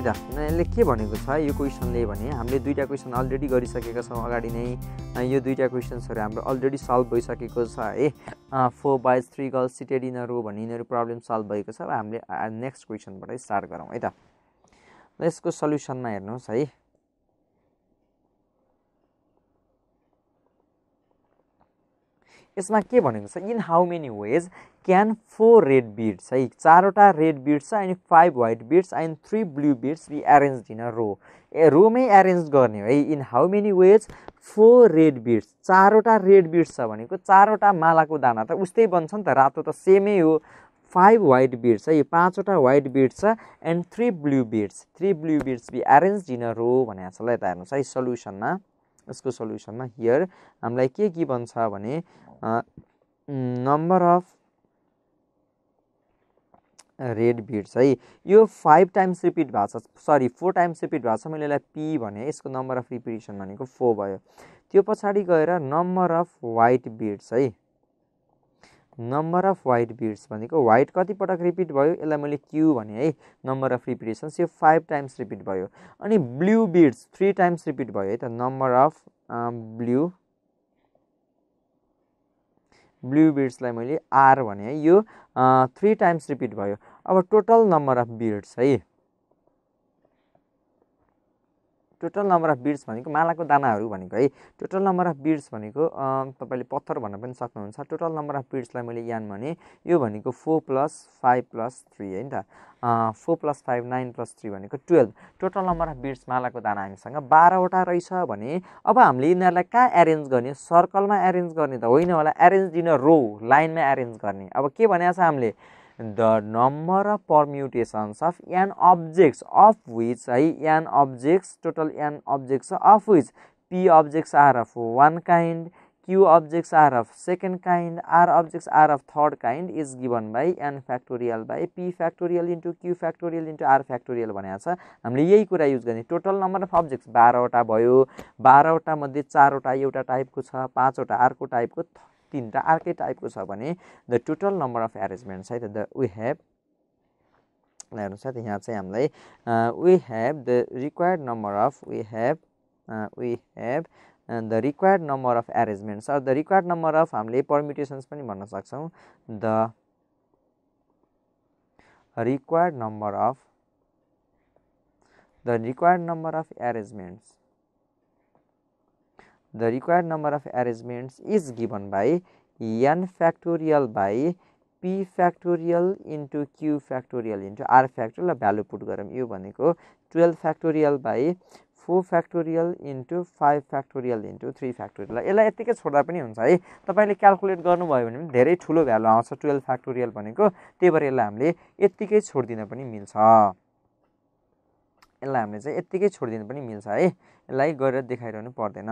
है त? यसले के भनेको छ? यो क्वेसनले भने हामीले दुईवटा क्वेसन अलरेडी गरिसकेका छौँ अगाडि नै। यो दुईवटा क्वेसन्सहरू हाम्रो अलरेडी सल्भ भइसकेको छ है four boys three girls seated भन्ने यिनीहरू प्रब्लम सल्भ भएको छ। अब हामीले नेक्स्ट क्वेसनबाट स्टार्ट गरौँ है त। यसको सल्युसनमा हेर्नुहोस् है। यसमा के भनेको छ in how many ways can four red beads है चारवटा रेड बिड्स छ अनि five white beads and three blue beads be arrange in a row a रोमै एरेन्ज गर्ने है in how many ways four red beads चारवटा red beads छ भनेको चारवटा मालाको दाना त उस्तै बन्छ नि त रातो त सेमै हो। फाइभ वाइट बिड्स है पाँचवटा वाइट बिड्स छ and three blue beads three blue beads be arrange in a row भनेको छ। ल यता हेर्नुहोस् है सल्युसनमा यसको सल्युसनमा हियर हामीलाई के के भन्छ भने नम्बर अफ रेड बिड्स है यो फाइभ टाइम्स रिपिट भएको छ सरी फोर टाइम्स रिपिट भएको छ मैले यसलाई पी भने यसको नम्बर अफ रिपिटेसन भनेको फोर भयो त्यो पछाडि गएर नम्बर अफ वाइट बिड्स है। नम्बर अफ वाइट बिड्स भनेको वाइट कतिपटक रिपिट भयो यसलाई मैले क्यु भने है। नम्बर अफ रिपिटेसन्स यो फाइभ टाइम्स रिपिट भयो। अनि blue beads three times repeat भयो है। त नम्बर अफ ब्लू ब्लू बिड्सलाई मैले आर भने है यो थ्री टाइम्स रिपिट भयो। अब टोटल नम्बर अफ बिड्स है। टोटल नम्बर अफ बिड्स भनेको मालाको दानाहरू भनेको है। टोटल नम्बर अफ बिड्स भनेको तपाईँले पत्थर भन्न पनि सक्नुहुन्छ। टोटल नम्बर अफ बिड्सलाई मैले यान भने यो भनेको four plus five plus three है नि त। Four plus five nine plus three भनेको twelve total number of beads मालाको दाना हामीसँग बाह्रवटा रहेछ भने अब हामीले यिनीहरूलाई कहाँ एरेन्ज गर्ने? सर्कलमा एरेन्ज गर्ने त होइन होला। एरेन्ज दिन रो लाइनमा एरेन्ज गर्ने। अब के भनेको छ हामीले? The number of permutations of n objects of which है n objects total n object of which p objects are of one kind q objects are of second kind r objects are of third kind is given by n factorial by p factorial into q factorial into r factorial भनेको छ। हामीले यही कुरा use गर्ने। Total number of objects बाह्रवटा भयो। बाह्रवटा मध्ये चारवटा एउटा टाइपको छ पाँचवटा अर्को टाइपको तिनवटा अर्कै टाइपको छ भने the total number of arrangements है त द वी हेभ हेर्नुहोस् है त यहाँ चाहिँ हामीलाई we have the required number of we have we have the required number of arrangements or the required number of हामीले पर्मिटेसन्स पनि भन्न सक्छौँ। The required number of the required number of arrangements the required number of arrangements is given by n factorial by p factorial into q factorial into r factorial. Value put गरौँ। यो भनेको twelve factorial by four factorial into five factorial into three factorial यसलाई यत्तिकै छोड्दा पनि हुन्छ है। तपाईँले क्यालकुलेट गर्नुभयो भने पनि धेरै ठुलो भ्यालु आउँछ। टुवेल्भ फ्याक्टोरियल भनेको त्यही भएर यसलाई हामीले यत्तिकै छोडिदिन पनि मिल्छ। यसलाई हामीले चाहिँ यत्तिकै छोडिदिनु पनि मिल्छ है। यसलाई गरेर देखाइरहनु पर्दैन।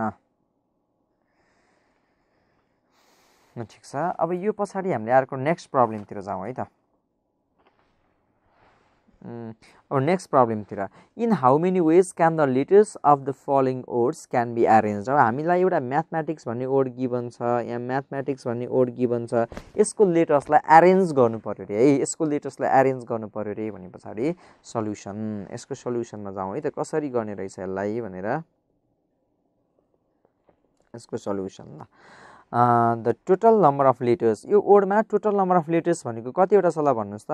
ठिक छ। अब यो पछाडि हामीले अर्को नेक्स्ट प्रब्लमतिर जाउँ है त। अब next प्रब्लमतिर in how many ways can the letters of the following words can be arrange अब हामीलाई एउटा म्याथमेटिक्स भन्ने ओड गिभन छ यहाँ म्याथमेटिक्स भन्ने ओड गिभन छ यसको लेटर्सलाई एरेन्ज गर्नु पऱ्यो अरे है। यसको लेटर्सलाई एरेन्ज गर्नु पऱ्यो अरे भने पछाडि सल्युसन यसको सल्युसनमा जाउँ है त कसरी गर्ने रहेछ यसलाई भनेर। यसको सल्युसन ल। The total number of letters यो ओडमा टोटल नम्बर अफ लेटर्स भनेको कतिवटा छ ल भन्नुहोस् त।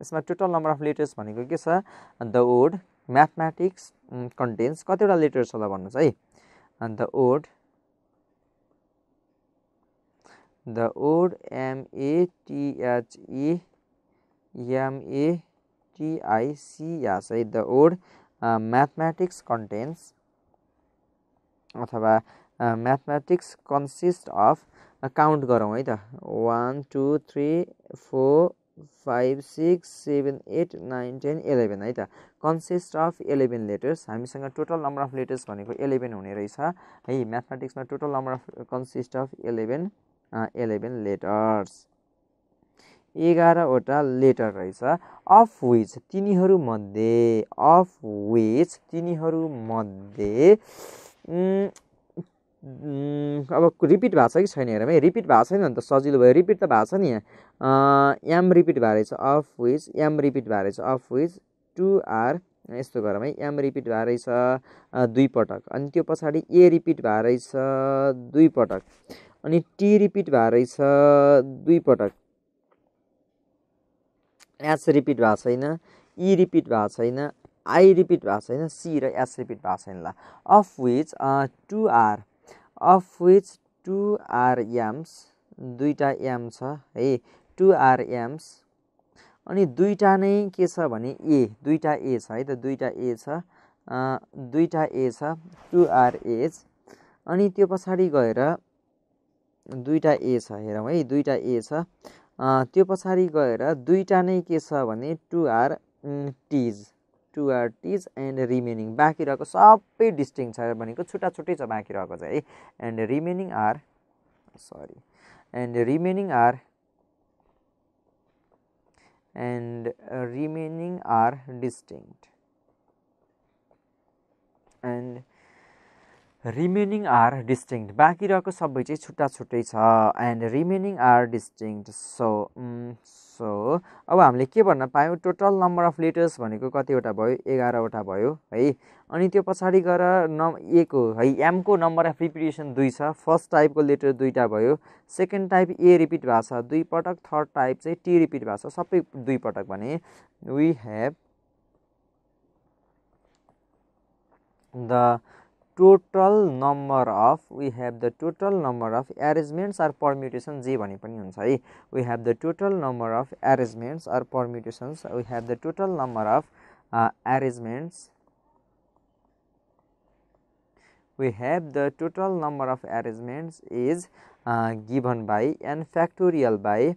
यसमा टोटल नम्बर अफ लेटर्स भनेको के छ? द ओड म्याथमेटिक्स कन्टेन्स कतिवटा लेटर्स छ ल भन्नुहोस् है। अन्त word the word M A T H E M A T I C S है। द ओड म्याथमेटिक्स कन्टेन्स अथवा म्याथमेटिक्स कन्सिस्ट अफ काउन्ट गरौँ है त। One two three four five six seven eight nine ten eleven है त। Consist of eleven letters हामीसँग total number of letters भनेको eleven हुने रहेछ। है म्याथमेटिक्समा total number of consist of eleven eleven letters एघारवटा letter रहेछ। अफ विच तिनीहरूमध्ये of which तिनीहरूमध्ये अब रिपिट भएको छ कि छैन हेरौँ है रिपिट भएको छैन भने त सजिलो भयो रिपिट त भएको छ नि यहाँ एम रिपिट भएको रहेछ अफ विच एम रिपिट भएको रहेछ अफ विच टु आर यस्तो गरौँ है एम रिपिट भएर रहेछ दुई पटक अनि त्यो पछाडि ए रिपिट भएर रहेछ दुई पटक अनि टी रिपिट भएर रहेछ दुई पटक एच रिपिट भएको छैन ई रिपिट भएको छैन आई रिपिट भएको छैन सी र एच रिपिट भएको छैन ल of which two are of which two are M's दुईवटा एम छ है टु आर एम्स अनि दुईवटा नै के छ भने ए दुईवटा ए छ है त दुईवटा ए छ दुईवटा ए छ टु आर एज अनि त्यो पछाडि गएर दुईवटा ए छ हेरौँ है दुईवटा ए छ त्यो पछाडि गएर दुईवटा नै के छ भने two are T's. Two are T's and remaining बाँकी रहेको सबै डिस्टिङ छ भनेको छुट्टा छुट्टै छ बाँकी रहेको चाहिँ। है and remaining are sorry and remaining are and remaining are distinct and remaining are distinct बाँकी रहेको सबै चाहिँ छुट्टा छुट्टै छ and remaining are distinct so so अब हामीले के भन्न पायौँ? टोटल नम्बर अफ लेटर्स भनेको कतिवटा भयो? एघारवटा भयो है? अनि त्यो पछाडि गएर न एको है एमको नम्बर अफ रिपिटेसन दुई छ। फर्स्ट टाइपको लेटर दुईवटा भयो। सेकेन्ड टाइप ए रिपिट भएको छ। दुई पटक। थर्ड टाइप चाहिँ टी रिपिट भएको छ। सबै दुई पटक भने we have the total number of we have the total number of arrangements or permutation जे भने पनि हुन्छ है। We have the total number of arrangements or permutations we have the total number of arrangements we have the total number of arrangements is uh, given by n factorial by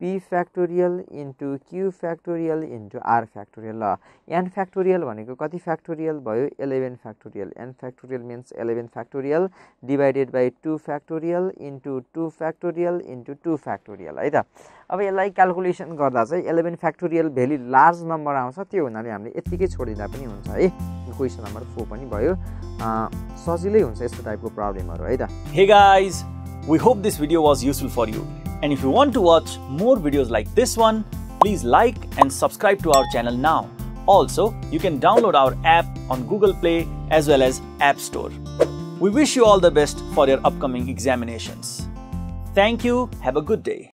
P factorial into Q factorial into R factorial ल। An factorial भनेको कति factorial भयो? Eleven factorial n factorial means eleven factorial divided by two factorial into two factorial into two factorial है त? अब यसलाई calculation गर्दा चाहिँ eleven factorial value large number आउँछ त्यो हुनाले हामीले यत्तिकै छोडिँदा पनि हुन्छ है? क्वेसन नम्बर फोर पनि भयो। सजिलै हुन्छ यस्तो टाइपको प्रब्लमहरू है त? Hey guys we hope this video was useful for you And if you want to watch more videos like this one, please like and subscribe to our channel now. Also, you can download our app on Google Play as well as App Store. We wish you all the best for your upcoming examinations. Thank you. Have a good day.